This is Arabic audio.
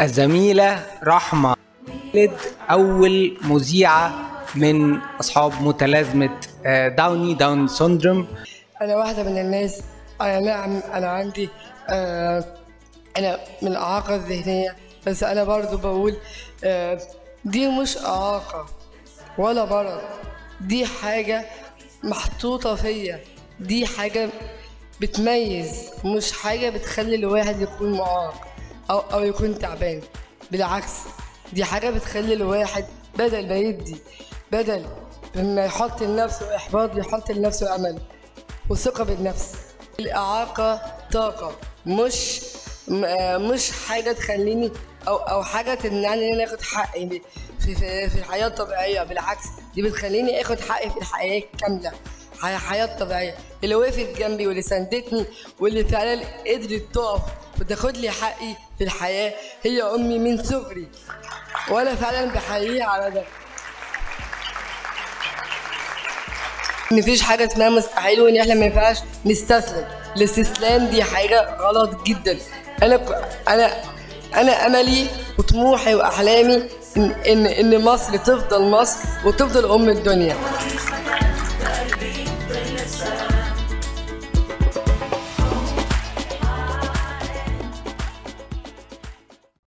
الزميلة رحمة. خالد أول مذيعة من أصحاب متلازمة آه، داوني داون سندروم أنا واحدة من الناس أنا نعم أنا عندي آه أنا من الأعاقة الذهنية بس أنا برضو بقول آه دي مش أعاقة ولا مرض دي حاجة محطوطة فيا دي حاجة بتميز مش حاجة بتخلي الواحد يكون معاق. أو أو يكون تعبان. بالعكس دي حاجة بتخلي الواحد بدل ما يدي بدل لما يحط لنفسه إحباط يحط لنفسه أمل وثقة بالنفس. الإعاقة طاقة مش آه، مش حاجة تخليني أو أو حاجة تمنعني إن أنا آخد حقي في في في الحياة الطبيعية. بالعكس دي بتخليني آخد حقي في الحياة كاملة حي- حياة طبيعية. اللي وقفت جنبي واللي ساندتني واللي فعلا قدرت تقف وتاخد لي حقي في الحياة هي أمي من صغري. وأنا فعلا بحييها على ده. مفيش حاجة اسمها مستحيل وإن إحنا ما ينفعش نستسلم، الاستسلام دي حاجة غلط جدا، أنا أنا أنا أملي وطموحي وأحلامي إن إن مصر تفضل مصر وتفضل أم الدنيا.